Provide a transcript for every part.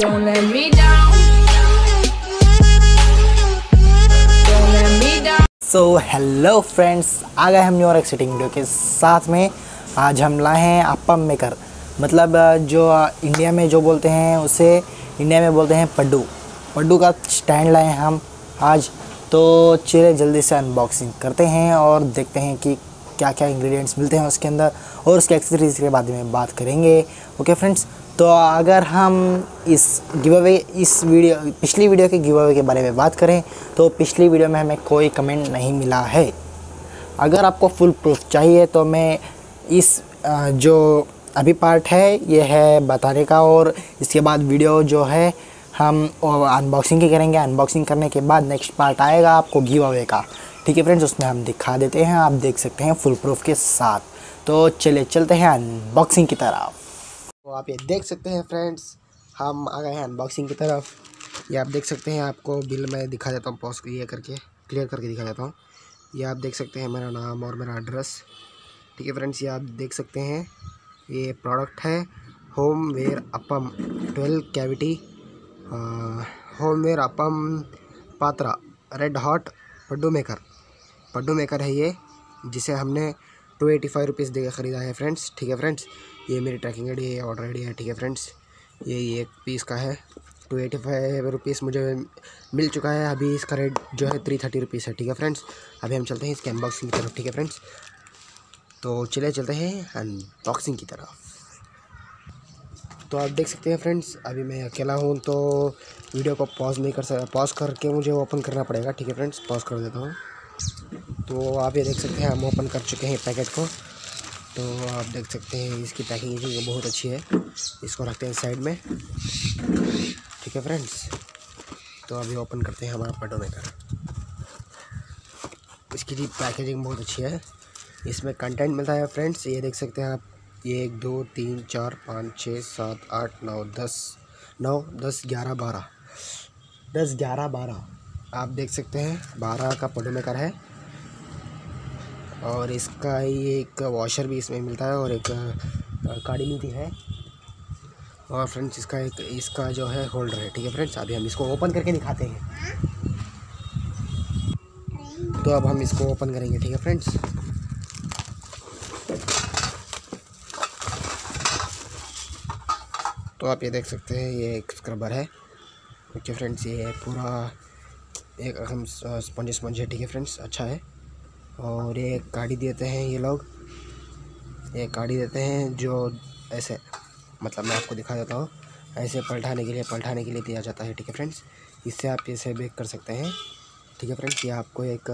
Don't let me down. आ गए हम new और एक्साइटिंग वीडियो के साथ में। आज हम लाए हैं अपम मेकर मतलब जो इंडिया में जो बोलते हैं, उसे इंडिया में बोलते हैं पड्डू। पड्डू का स्टैंड लाए हैं हम आज। तो चले जल्दी से अनबॉक्सिंग करते हैं और देखते हैं कि क्या क्या इंग्रेडिएंट्स मिलते हैं उसके अंदर। और उसके एक्सेसरीज़ के बारे में बात करेंगे। ओके फ्रेंड्स तो अगर हम इस गिव अवे इस वीडियो पिछली वीडियो के गिव अवे के बारे में बात करें तो पिछली वीडियो में हमें कोई कमेंट नहीं मिला है। अगर आपको फुल प्रूफ चाहिए तो मैं इस जो अभी पार्ट है, ये है बताने का, और इसके बाद वीडियो जो है, हम अनबॉक्सिंग की करेंगे। अनबॉक्सिंग करने के बाद नेक्स्ट पार्ट आएगा आपको गिव अवे का। ठीक है फ्रेंड्स उसमें हम दिखा देते हैं, आप देख सकते हैं फुल प्रूफ के साथ। तो चले, चलते हैं अनबॉक्सिंग की तरफ़। तो आप ये देख सकते हैं फ्रेंड्स हम आ गए हैं अनबॉक्सिंग की तरफ़। ये आप देख सकते हैं, आपको बिल मैं दिखा देता हूँ पॉज ये करके क्लियर करके दिखा देता हूँ। ये आप देख सकते हैं मेरा नाम और मेरा एड्रेस ठीक है फ्रेंड्स ये आप देख सकते हैं। ये प्रोडक्ट है home ware appam twelve cavity home ware appam Patra red hot paddu maker paddu maker है ये, जिसे हमने टू एटी फाइव रुपीज़ दे ख़रीदा है फ्रेंड्स ठीक है फ्रेंड्स ये मेरी tracking I D order I D, ठीक है फ्रेंड्स? ये एक पीस का है टू एटी फाइव रुपीज़ मुझे मिल चुका है। अभी इसका रेट जो है थ्री थर्टी रुपीज़ है, ठीक है फ्रेंड्स? अभी हम चलते हैं इसके अनबॉक्सिंग की तरफ़, ठीक है फ्रेंड्स? तो चले चलते हैं अनबॉक्सिंग की तरफ़। तो आप देख सकते हैं फ्रेंड्स, अभी मैं अकेला हूँ तो वीडियो को पॉज नहीं कर सकता पॉज करके मुझे ओपन करना पड़ेगा, ठीक है फ्रेंड्स? पॉज कर देता हूँ। तो आप ये देख सकते हैं, हम ओपन कर चुके हैं पैकेट को। तो आप देख सकते हैं इसकी पैकिंग बहुत अच्छी है। इसको रखते हैं साइड में। ठीक है फ्रेंड्स? तो अभी ओपन करते हैं हमारा पटोमेटर इसकी जी पैकेजिंग बहुत अच्छी है। इसमें कंटेंट मिलता है फ्रेंड्स। ये देख सकते हैं आप। एक, दो, तीन, चार, पाँच, छः, सात, आठ, नौ, दस नौ, दस, ग्यारह, बारह। दस, ग्यारह, बारह। आप देख सकते हैं, बारह का पटोमेटर है। और इसका ही एक वॉशर भी इसमें मिलता है और एक गाड़ी मिलती है। और फ्रेंड्स इसका एक, इसका जो है होल्डर है, ठीक है फ्रेंड्स अभी हम इसको ओपन करके दिखाते हैं। तो अब हम इसको ओपन करेंगे, ठीक है फ्रेंड्स तो आप ये देख सकते हैं, ये एक स्क्रबर है। ओके फ्रेंड्स ये पूरा एक हम स्पंज स्पंज है, ठीक है फ्रेंड्स अच्छा है। और ये गाड़ी देते हैं ये लोग। ये गाड़ी देते हैं जो ऐसे मतलब मैं आपको दिखा देता हूँ। ऐसे पलटाने के लिए, पलटाने के लिए दिया जाता है, ठीक है फ्रेंड्स इससे आप इसे बेक कर सकते हैं, ठीक है फ्रेंड्स ये आपको एक,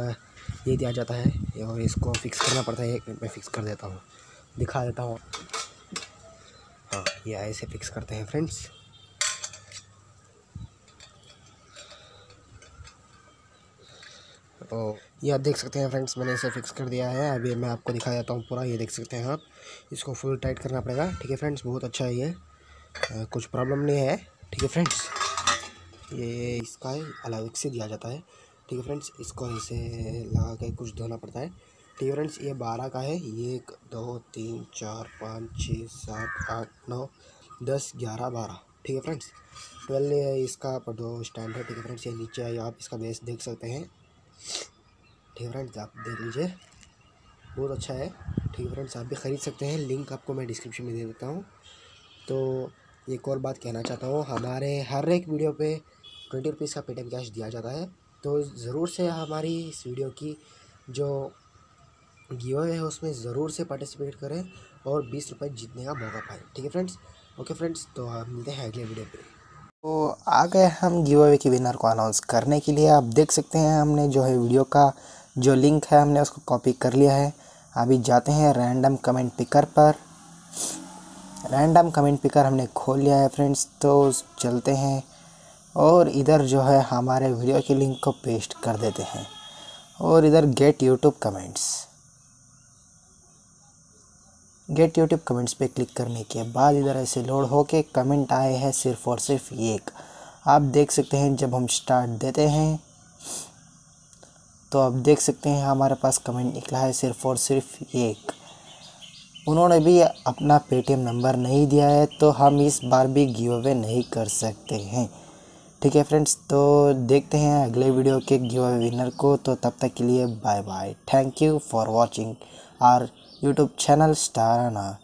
ये दिया जाता है और इसको फिक्स करना पड़ता है। एक मैं फिक्स कर देता हूँ, दिखा देता हूँ। हाँ ये ऐसे फिक्स करते हैं फ्रेंड्स तो यह देख सकते हैं फ्रेंड्स, मैंने इसे फिक्स कर दिया है। अभी मैं आपको दिखा देता तो हूँ पूरा, ये देख सकते हैं आप। इसको फुल टाइट करना पड़ेगा, ठीक है फ्रेंड्स? बहुत अच्छा है ये। कुछ प्रॉब्लम नहीं है, ठीक है फ्रेंड्स? ये इसका अलग से दिया जाता है, ठीक है फ्रेंड्स? इसको ऐसे लगा के कुछ धोना पड़ता है। ठीक है फ्रेंड्स, ये बारह का है। ये एक, दो, तीन, चार, पाँच, छः, सात, आठ, नौ, दस, ग्यारह, बारह, ठीक है फ्रेंड्स? ट्वेल्व इसका दो स्टैंड है, ठीक है फ्रेंड्स? ये नीचे आइए आप इसका बेस देख सकते हैं। ठीक फ्रेंड्स आप दे लीजिए। बहुत अच्छा है। ठीक फ्रेंड्स आप भी ख़रीद सकते हैं। लिंक आपको मैं डिस्क्रिप्शन में दे देता हूँ। तो एक और बात कहना चाहता हूँ। हमारे हर एक वीडियो पे ट्वेंटी रुपीज़ का पेटीएम कैश दिया जाता है। तो ज़रूर से हमारी इस वीडियो की जो गिव है, उसमें ज़रूर से पार्टिसिपेट करें और बीस रुपये जीतने का मौका पाए। ठीक है फ्रेंड्स ओके फ्रेंड्स तो आप मिलते हैं अगले वीडियो पे। तो आ गए हम गिव अवे के विनर को अनाउंस करने के लिए। आप देख सकते हैं हमने जो है वीडियो का जो लिंक है, हमने उसको कॉपी कर लिया है। अभी जाते हैं रैंडम कमेंट पिकर पर। रैंडम कमेंट पिकर हमने खोल लिया है फ्रेंड्स तो चलते हैं और इधर जो है हमारे वीडियो के लिंक को पेस्ट कर देते हैं। और इधर get YouTube comments get YouTube comments पे क्लिक करने के बाद इधर ऐसे लोड हो के कमेंट आए हैं सिर्फ़ और सिर्फ़ एक। आप देख सकते हैं जब हम स्टार्ट देते हैं तो आप देख सकते हैं हमारे पास कमेंट निकला है सिर्फ़ और सिर्फ़ एक। उन्होंने भी अपना पेटीएम नंबर नहीं दिया है तो हम इस बार भी गिव अवे नहीं कर सकते हैं। ठीक है फ्रेंड्स तो देखते हैं अगले वीडियो के गिव अवे विनर को। तो तब तक के लिए bye bye. Thank you for watching our YouTube channel स्टाराना